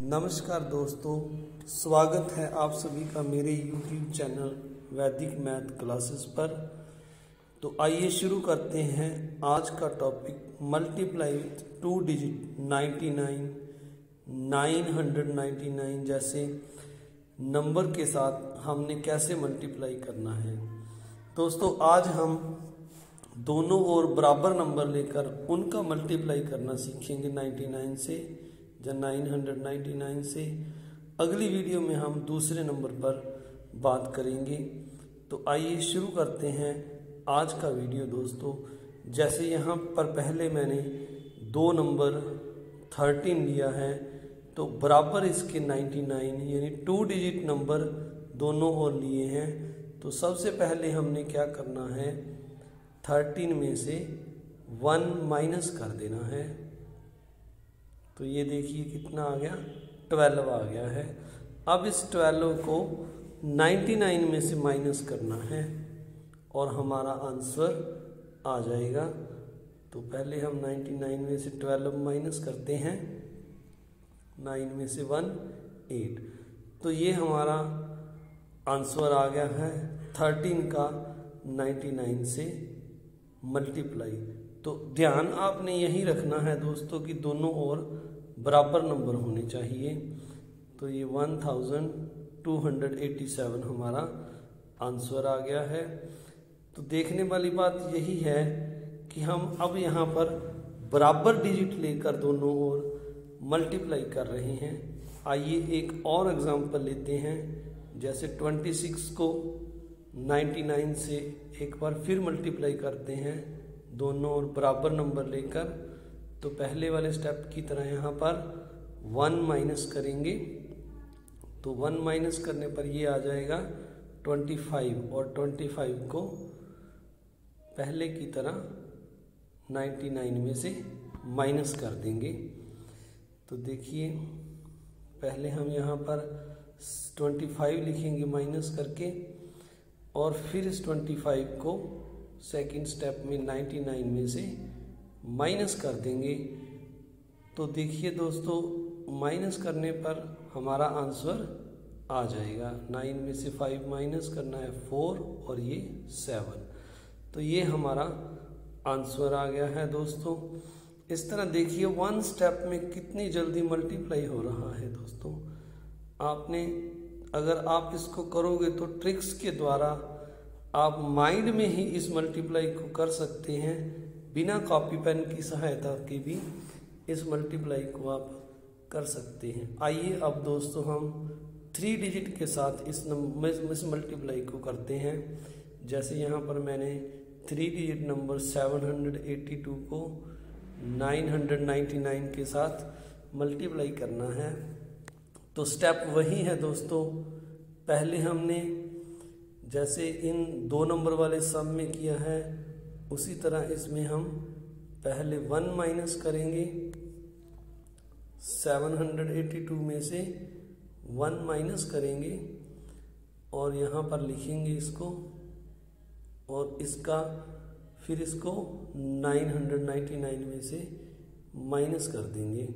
नमस्कार दोस्तों, स्वागत है आप सभी का मेरे YouTube channel Vedic math classes पर। तो आइए शुरू करते हैं आज का टॉपिक मल्टीप्लाई टू डिजिट 99 999 जैसे नंबर के साथ हमने कैसे मल्टीप्लाई करना है। दोस्तों, आज हम दोनों ओर बराबर नंबर लेकर उनका मल्टीप्लाई करना सीखेंगे 99 से। या 999 से अगली वीडियो में हम दूसरे नंबर पर बात करेंगे। तो आइए शुरू करते हैं आज का वीडियो दोस्तों। जैसे यहाँ पर पहले मैंने दो नंबर 13 लिया है तो बराबर इसके 99 यानी टू डिजिट नंबर दोनों और लिए हैं। तो सबसे पहले हमने क्या करना है 13 में से वन माइनस कर देना है। तो ये देखिए कितना आ गया? ट्वेल्व आ गया है। अब इस ट्वेल्व को नाइन्टी नाइन में से माइनस करना है और हमारा आंसर आ जाएगा। तो पहले हम नाइन्टी नाइन में से ट्वेल्व माइनस करते हैं। नाइन में से वन, एट। तो ये हमारा आंसर आ गया है। थर्टीन का नाइन्टी नाइन से मल्टीप्लाई। तो ध्यान आपने यही रखना है दोस्तों कि दोनों ओर बराबर नंबर होने चाहिए। तो ये one thousand two hundred eighty seven हमारा आंसर आ गया है। तो देखने वाली बात यही है कि हम अब यहाँ पर बराबर डिजिट लेकर दोनों ओर मल्टीप्लाई कर रहे हैं। आइए एक और एग्जांपल लेते हैं। जैसे ट्वेंटी सिक्स को नाइन्टी नाइन से एक बार फिर मल्टीप्लाई करते हैं, दोनों और बराबर नंबर लेकर। तो पहले वाले स्टेप की तरह यहाँ पर वन माइनस करेंगे। तो वन माइनस करने पर ये आ जाएगा ट्वेंटी फाइव और ट्वेंटी फाइव को पहले की तरह नाइन्टी नाइन में से माइनस कर देंगे। तो देखिए, पहले हम यहाँ पर ट्वेंटी फाइव लिखेंगे माइनस करके और फिर इस ट्वेंटी फाइव को सेकेंड स्टेप में नाइन्टी नाइन में से माइनस कर देंगे। तो देखिए दोस्तों, माइनस करने पर हमारा आंसर आ जाएगा। नाइन में से फाइव माइनस करना है फोर और ये सेवन। तो ये हमारा आंसर आ गया है दोस्तों। इस तरह देखिए, वन स्टेप में कितनी जल्दी मल्टीप्लाई हो रहा है दोस्तों। आपने, अगर आप इसको करोगे तो ट्रिक्स के द्वारा आप माइंड में ही इस मल्टीप्लाई को कर सकते हैं। बिना कॉपी पेन की सहायता के भी इस मल्टीप्लाई को आप कर सकते हैं। आइए अब दोस्तों हम थ्री डिजिट के साथ इस नंबर इस मल्टीप्लाई को करते हैं। जैसे यहाँ पर मैंने थ्री डिजिट नंबर 782 को 999 के साथ मल्टीप्लाई करना है। तो स्टेप वही है दोस्तों। पहले हमने जैसे इन दो नंबर वाले सम में किया है उसी तरह इसमें हम पहले वन माइनस करेंगे। 782 में से वन माइनस करेंगे और यहाँ पर लिखेंगे इसको और इसका फिर इसको 999 में से माइनस कर देंगे।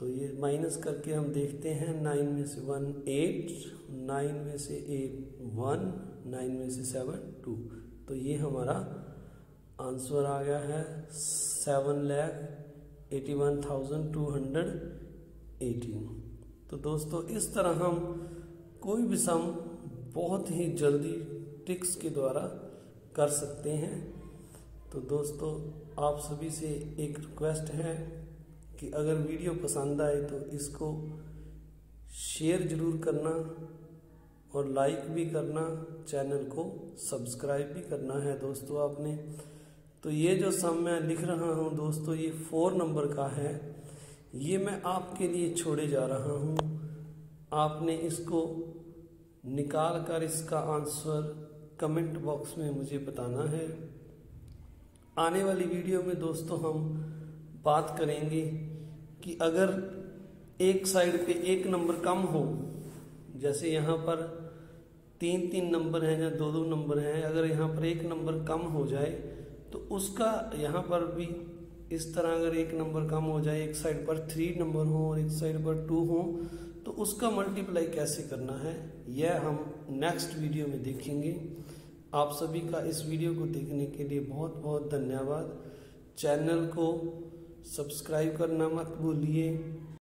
तो ये माइनस करके हम देखते हैं नाइन में से वन एट, नाइन में से एट वन, नाइन में से सेवन टू। तो ये हमारा आंसर आ गया है seven lakh eighty one thousand two hundred eighteen. तो दोस्तों, इस तरह हम कोई भी सम बहुत ही जल्दी ट्रिक्स के द्वारा कर सकते हैं। तो दोस्तों, आप सभी से एक रिक्वेस्ट है कि अगर वीडियो पसंद आए तो इसको शेयर ज़रूर करना और लाइक भी करना चैनल को सब्सक्राइब भी करना है दोस्तों आपने। तो ये जो सम मैं लिख रहा हूँ दोस्तों, ये फोर नंबर का है। ये मैं आपके लिए छोड़े जा रहा हूँ। आपने इसको निकाल कर इसका आंसर कमेंट बॉक्स में मुझे बताना है। आने वाली वीडियो में दोस्तों हम बात करेंगे कि अगर एक साइड पे एक नंबर कम हो, जैसे यहाँ पर तीन तीन नंबर हैं या दो दो नंबर हैं, अगर यहाँ पर एक नंबर कम हो जाए तो उसका यहाँ पर भी इस तरह अगर एक नंबर कम हो जाए, एक साइड पर थ्री नंबर हो और एक साइड पर टू हो तो उसका मल्टीप्लाई कैसे करना है, यह हम नेक्स्ट वीडियो में देखेंगे। आप सभी का इस वीडियो को देखने के लिए बहुत बहुत धन्यवाद। चैनल को सब्सक्राइब करना मत भूलिए।